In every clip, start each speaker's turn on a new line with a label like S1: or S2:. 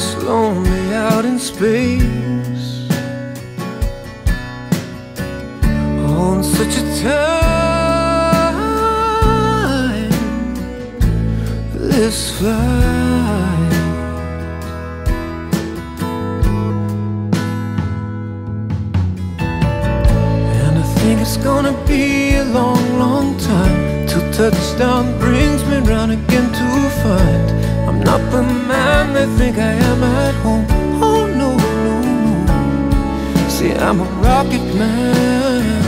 S1: It's lonely out in space. On such a time flight. And I think it's gonna be a long, long time Till touchdown brings me round again to find Not the man they think I am at home. Oh no, no, no. See, I'm a rocket man.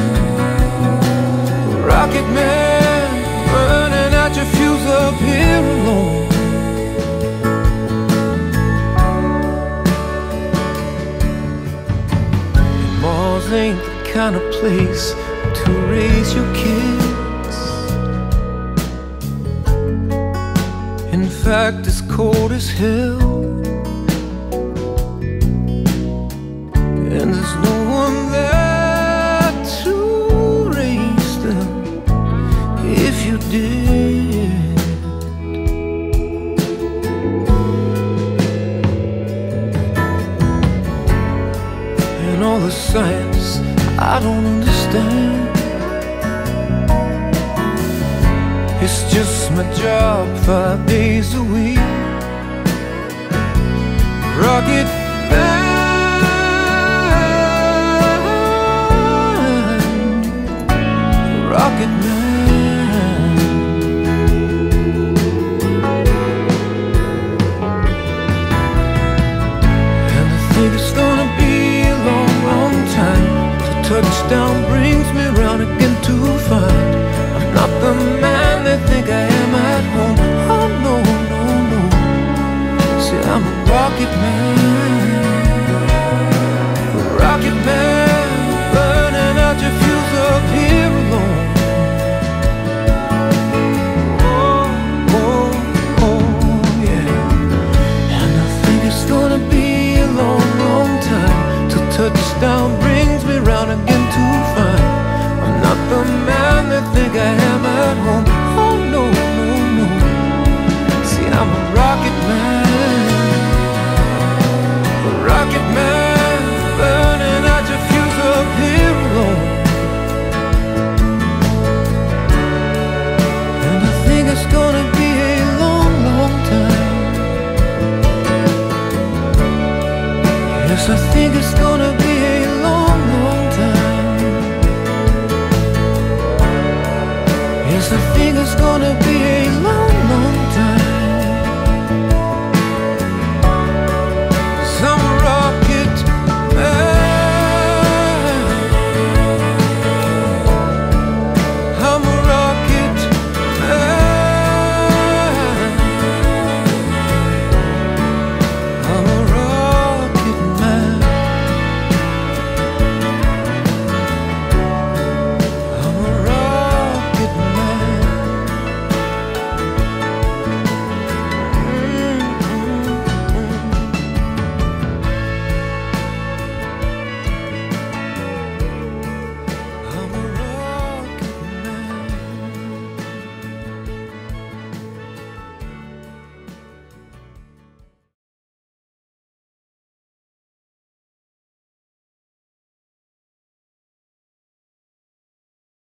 S1: Rocket man Burning out your fuse up here alone. And Mars ain't the kind of place to raise your kids. In fact, as hell And there's no one there to raise them If you did. And all the science I don't understand. It's just my job five days a week Rocket man Rocket man And I think it's gonna be a long, long touchdown brings me round again to find I'm not the man they think I am I'm a rocket man. A rocket man Burning out your fuse up here alone. Oh, oh, oh, yeah. And I think it's gonna be a long, long time Till touchdown brings me round again Yes, I think it's gonna be a long, long time. Yes, I think it's gonna be